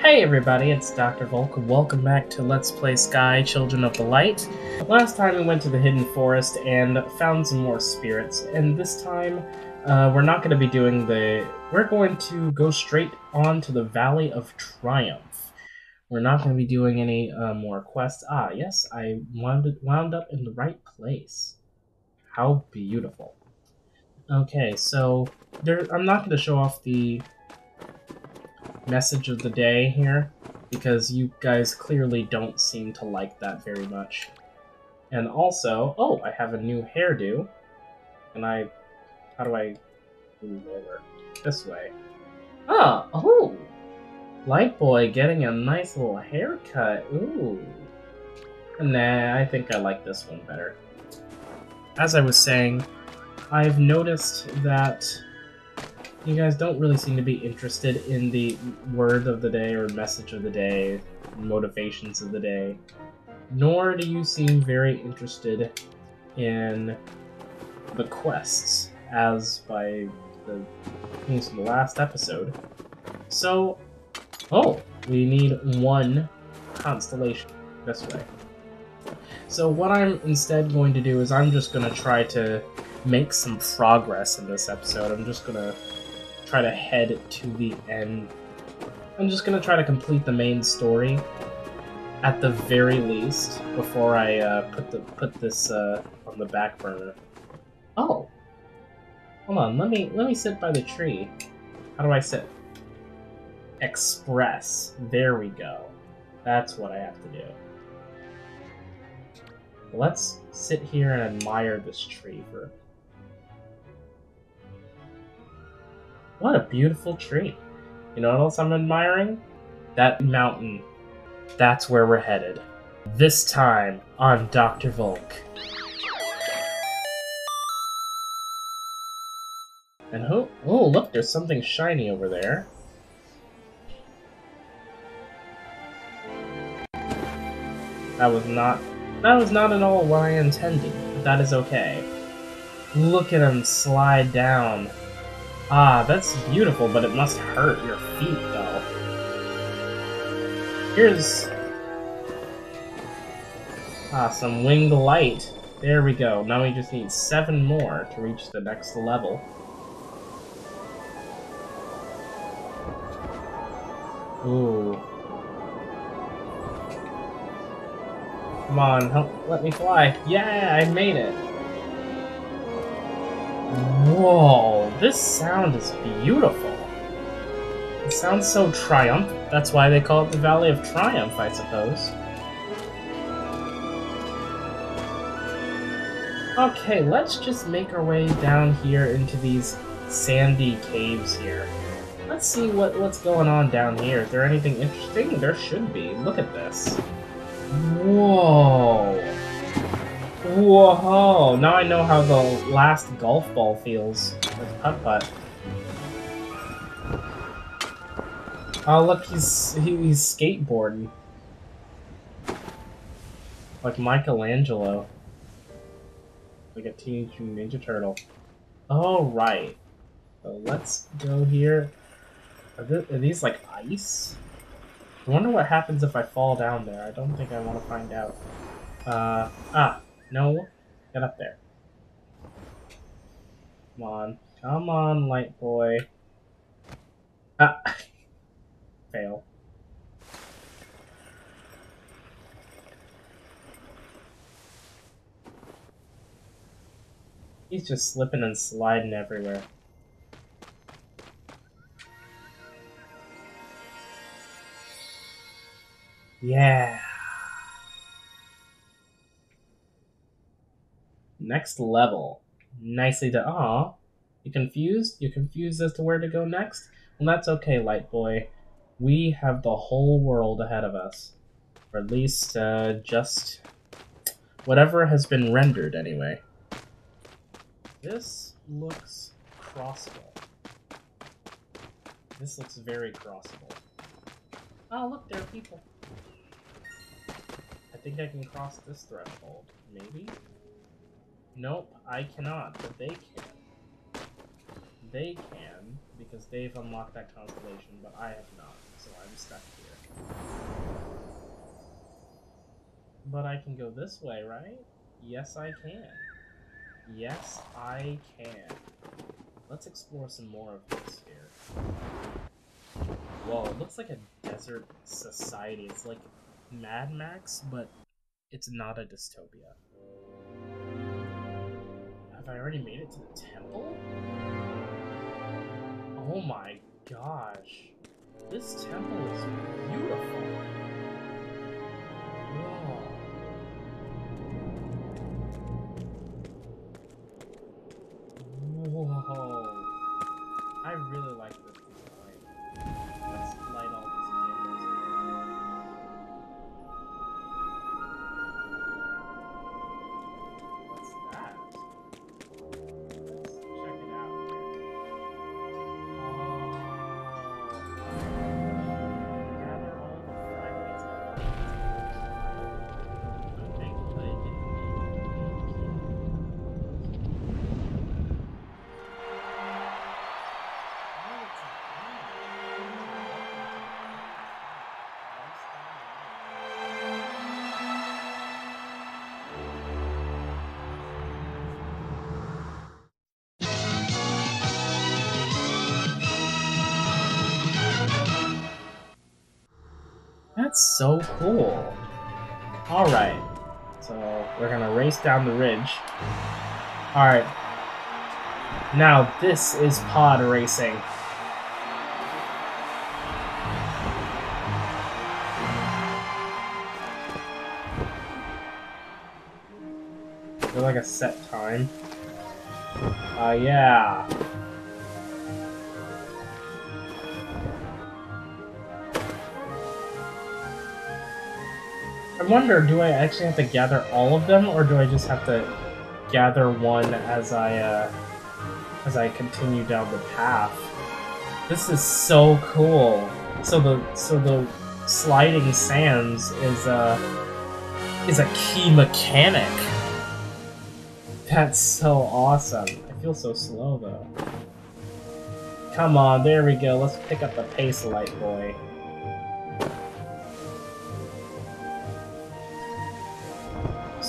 Hey everybody, it's Dr. Volk. Welcome back to Let's Play Sky Children of the Light. Last time we went to the Hidden Forest and found some more spirits, and this time uh, we're not going to be doing the... We're going to go straight on to the Valley of Triumph. We're not going to be doing any uh, more quests. Ah, yes, I wound, wound up in the right place. How beautiful. Okay, so there, I'm not going to show off the message of the day here, because you guys clearly don't seem to like that very much. And also, oh, I have a new hairdo. And I, how do I move over? This way. Ah, oh! Light Boy getting a nice little haircut. Ooh. Nah, I think I like this one better. As I was saying, I've noticed that you guys don't really seem to be interested in the word of the day or message of the day, motivations of the day, nor do you seem very interested in the quests, as by the things from the last episode. So, oh, we need one constellation this way. So what I'm instead going to do is I'm just going to try to make some progress in this episode. I'm just going to try to head to the end. I'm just gonna try to complete the main story at the very least before I uh, put the put this uh, on the back burner. Oh, hold on. Let me let me sit by the tree. How do I sit? Express. There we go. That's what I have to do. Let's sit here and admire this tree for What a beautiful tree. You know what else I'm admiring? That mountain. That's where we're headed. This time on Dr. Volk. And who? Oh, look, there's something shiny over there. That was not. That was not at all what I intended, but that is okay. Look at him slide down. Ah, that's beautiful, but it must hurt your feet, though. Here's... Ah, some winged light. There we go. Now we just need seven more to reach the next level. Ooh. Come on, help, let me fly. Yeah, I made it. Whoa, this sound is beautiful. It sounds so triumphant. That's why they call it the Valley of Triumph, I suppose. Okay, let's just make our way down here into these sandy caves here. Let's see what, what's going on down here. Is there anything interesting? There should be. Look at this. Whoa. Whoa! Now I know how the last golf ball feels with putt putt. Oh look, he's he, he's skateboarding like Michelangelo, like a Teenage Ninja Turtle. Oh right. So let's go here. Are, are these like ice? I wonder what happens if I fall down there. I don't think I want to find out. Uh, ah, no. Get up there. Come on. Come on, light boy. Ah. Fail. He's just slipping and sliding everywhere. Yeah. Next level. Nicely done. Aw. You confused? You confused as to where to go next? Well, that's okay, Light Boy. We have the whole world ahead of us. Or at least, uh, just whatever has been rendered, anyway. This looks crossable. This looks very crossable. Oh, look, there are people. I think I can cross this threshold. Maybe? Nope, I cannot, but they can they can, because they've unlocked that constellation, but I have not, so I'm stuck here. But I can go this way, right? Yes, I can. Yes, I can. Let's explore some more of this here. Whoa, it looks like a desert society. It's like Mad Max, but it's not a dystopia. Have I already made it to the temple? Oh my gosh. This temple is beautiful. So cool. Alright. So we're gonna race down the ridge. Alright. Now this is pod racing. Like a set time? Uh, yeah. I wonder, do I actually have to gather all of them, or do I just have to gather one as I, uh, as I continue down the path? This is so cool. So the, so the sliding sands is, uh, is a key mechanic. That's so awesome. I feel so slow, though. Come on, there we go. Let's pick up the pace, light boy.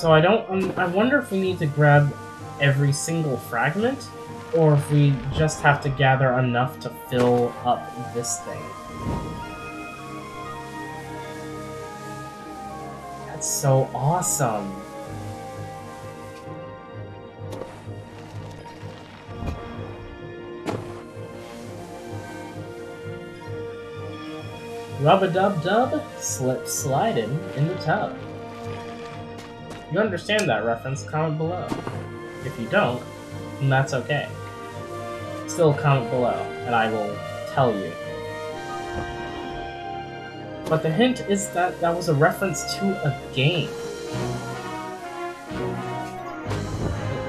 So I don't. Um, I wonder if we need to grab every single fragment, or if we just have to gather enough to fill up this thing. That's so awesome. Rub a dub dub, slip sliding in the tub. You understand that reference, comment below. If you don't, then that's okay. Still comment below, and I will tell you. But the hint is that that was a reference to a game.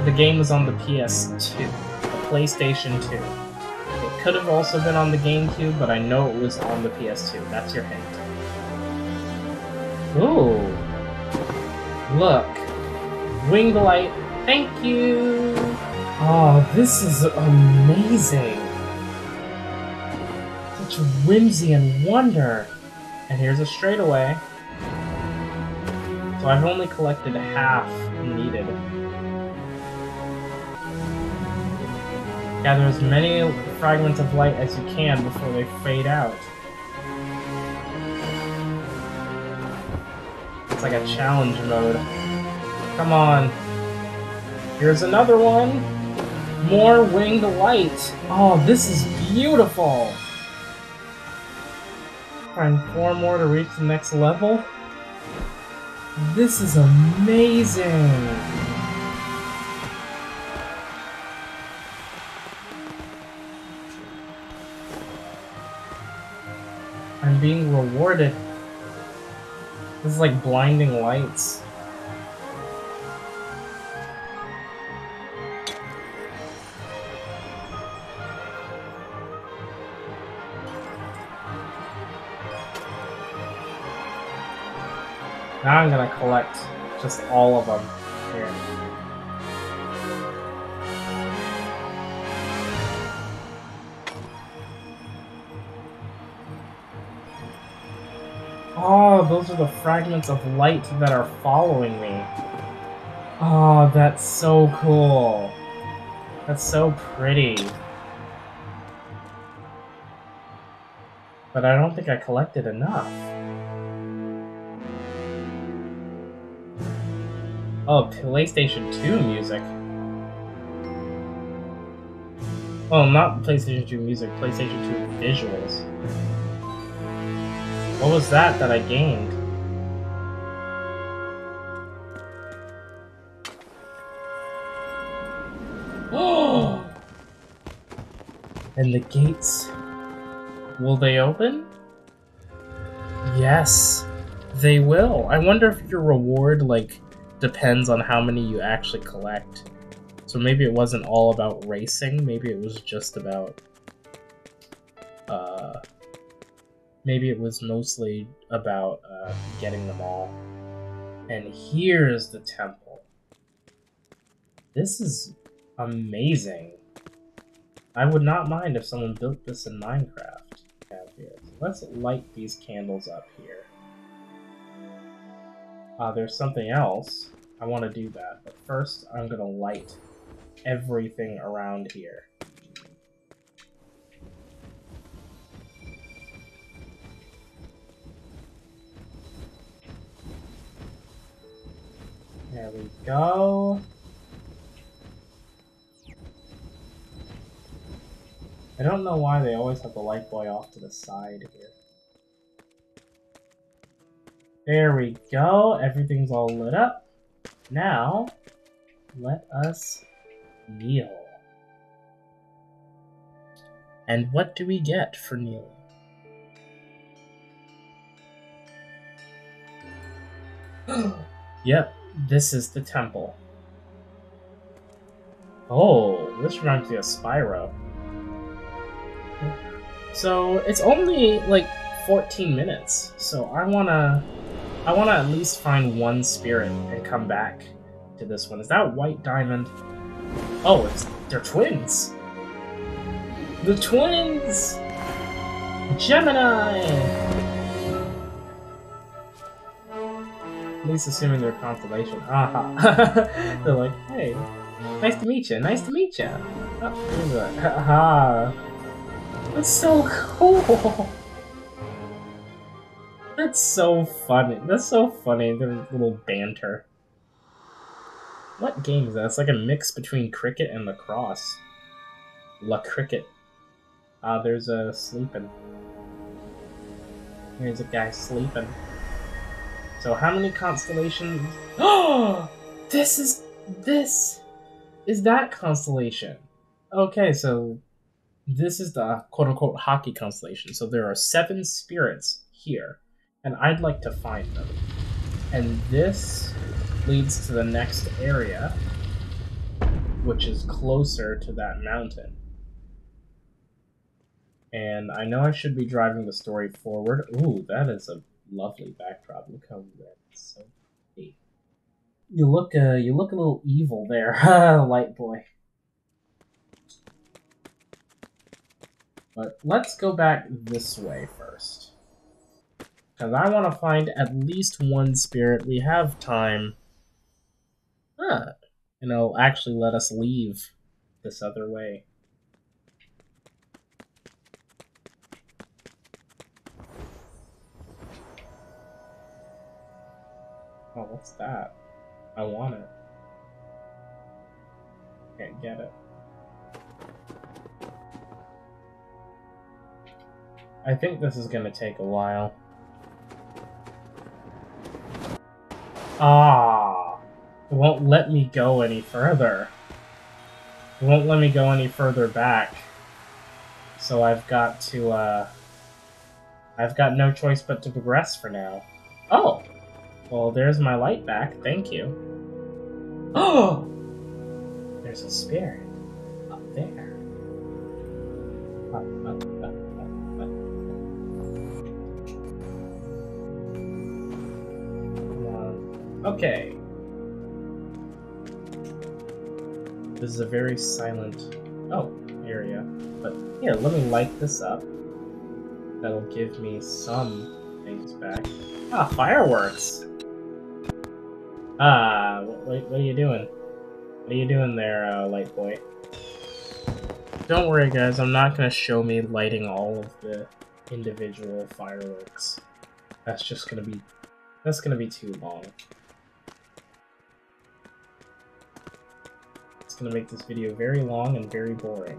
The game was on the PS2, the PlayStation 2. It could have also been on the GameCube, but I know it was on the PS2. That's your hint. Ooh. Look. Wing the light. Thank you. Oh, this is amazing. Such whimsy and wonder. And here's a straightaway. So I've only collected half needed. Gather as many fragments of light as you can before they fade out. It's like a challenge mode. Come on. Here's another one. More winged light. Oh, this is beautiful. Find four more to reach the next level. This is amazing. I'm being rewarded. This is like blinding lights. Now I'm gonna collect just all of them here. Oh, those are the fragments of light that are following me. Oh, that's so cool. That's so pretty. But I don't think I collected enough. Oh, PlayStation 2 music. Well, not PlayStation 2 music, PlayStation 2 visuals. What was that that I gained? Oh! and the gates. Will they open? Yes, they will. I wonder if your reward, like, depends on how many you actually collect. So maybe it wasn't all about racing, maybe it was just about... Uh, maybe it was mostly about uh, getting them all. And here's the temple. This is amazing. I would not mind if someone built this in Minecraft. Let's light these candles up here. Uh, there's something else. I want to do that, but first I'm going to light everything around here. There we go. I don't know why they always have the light boy off to the side here. There we go. Everything's all lit up. Now, let us kneel. And what do we get for kneeling? yep, this is the temple. Oh, this reminds me of Spyro. So it's only like 14 minutes, so I wanna I wanna at least find one spirit and come back to this one. Is that White Diamond? Oh, it's they're twins! The twins! Gemini! At least assuming they're a constellation. Aha. they're like, hey, nice to meet you, nice to meet you. Oh, Haha. That's so cool. That's so funny. That's so funny, their little banter. What game is that? It's like a mix between cricket and lacrosse. La cricket. Ah, uh, there's a sleeping. Here's a guy sleeping. So how many constellations? Oh! This is... This is that constellation. Okay, so this is the quote unquote hockey constellation. So there are seven spirits here, and I'd like to find them. And this leads to the next area, which is closer to that mountain. And I know I should be driving the story forward. Ooh, that is a lovely backdrop. Look how red. It's so pretty. You look, uh, you look a little evil there, light boy. But let's go back this way first. Because I want to find at least one spirit. We have time. Huh. And it'll actually let us leave this other way. Oh, what's that? I want it. Can't get it. I think this is gonna take a while. Ah! It won't let me go any further. It won't let me go any further back. So I've got to, uh... I've got no choice but to progress for now. Oh! Well, there's my light back. Thank you. Oh! There's a spirit up there. Up, up, up. Okay. This is a very silent oh area. But here, let me light this up. That'll give me some things back. Ah, fireworks! Ah, what, what are you doing? What are you doing there, uh, light boy? Don't worry, guys. I'm not gonna show me lighting all of the individual fireworks. That's just gonna be... That's gonna be too long. It's gonna make this video very long and very boring.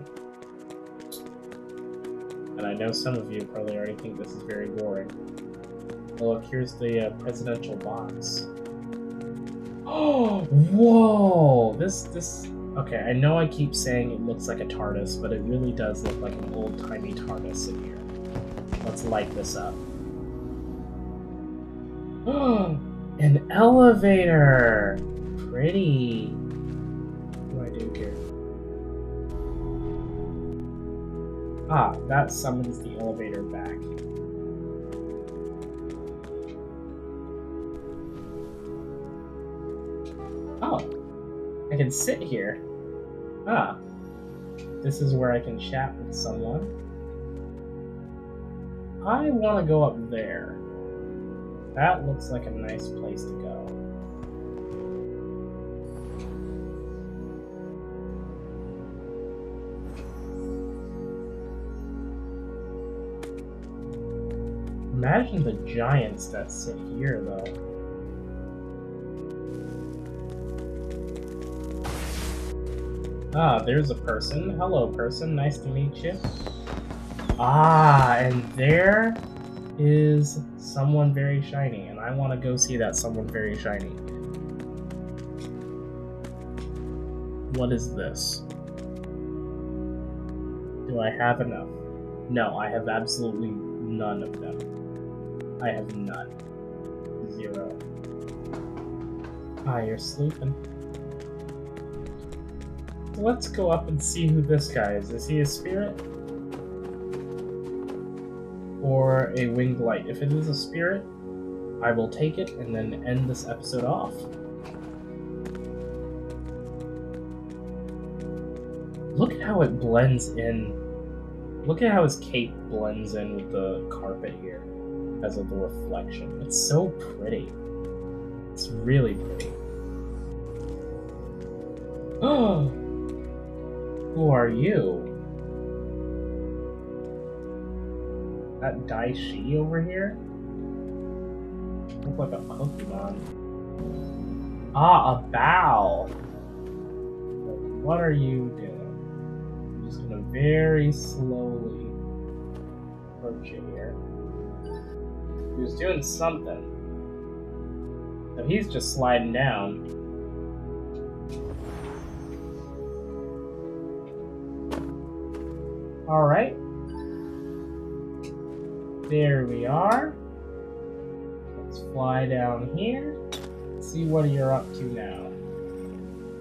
And I know some of you probably already think this is very boring. Oh, look, here's the uh, presidential box. Oh, whoa! This, this... Okay, I know I keep saying it looks like a TARDIS, but it really does look like an old-timey TARDIS in here. Let's light this up. An elevator! Pretty. Ah, that summons the elevator back. Oh, I can sit here. Ah, this is where I can chat with someone. I want to go up there. That looks like a nice place to go. Imagine the giants that sit here, though. Ah, there's a person. Hello, person. Nice to meet you. Ah, and there is someone very shiny, and I want to go see that someone very shiny. What is this? Do I have enough? No, I have absolutely none of them. I have none. Zero. Ah, you're sleeping. Let's go up and see who this guy is. Is he a spirit? Or a winged light? If it is a spirit, I will take it and then end this episode off. Look at how it blends in. Look at how his cape blends in with the carpet here because of the reflection. It's so pretty. It's really pretty. Oh, who are you? That Daishi over here? Look like a Pokemon. Ah, a bow. What are you doing? I'm just gonna very slowly approach you here. He was doing something. So he's just sliding down. Alright. There we are. Let's fly down here. See what you're up to now.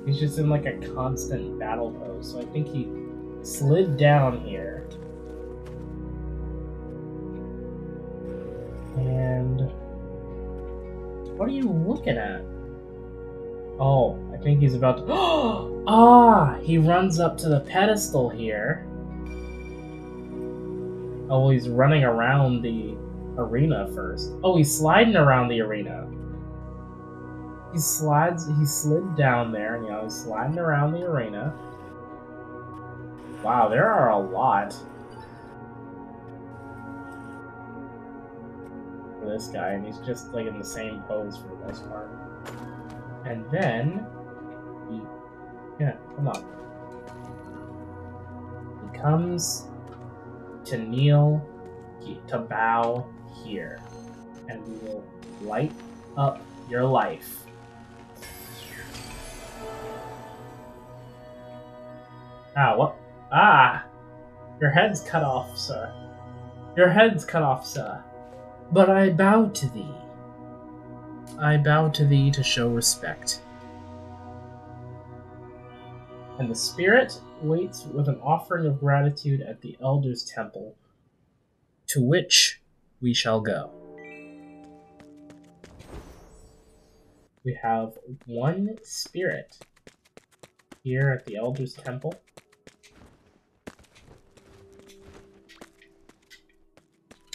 He's just in like a constant battle pose, so I think he slid down here. What are you looking at? Oh, I think he's about to. ah! He runs up to the pedestal here. Oh, he's running around the arena first. Oh, he's sliding around the arena. He slides. He slid down there, and you know, he's sliding around the arena. Wow, there are a lot. This guy, and he's just like in the same pose for the most part. And then he, yeah, come on. He comes to kneel, to bow here, and we will light up your life. Ah, what? Ah! Your head's cut off, sir. Your head's cut off, sir. But I bow to thee. I bow to thee to show respect. And the spirit waits with an offering of gratitude at the Elder's Temple, to which we shall go. We have one spirit here at the Elder's Temple.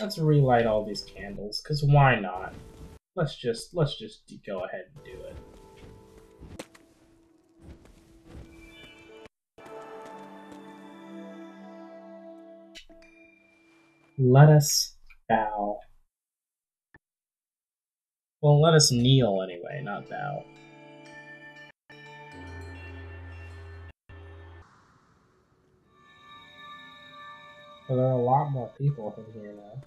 Let's relight all these candles, cause why not? Let's just let's just go ahead and do it. Let us bow. Well, let us kneel anyway, not bow. There are a lot more people in here now.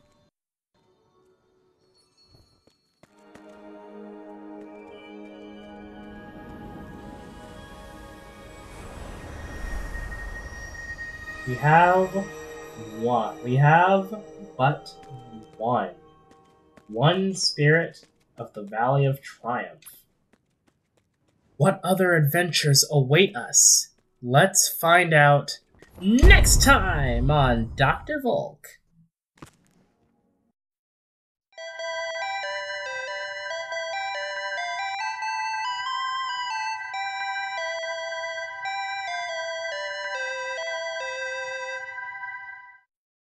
We have one. We have but one. One spirit of the Valley of Triumph. What other adventures await us? Let's find out next time on Dr. Volk.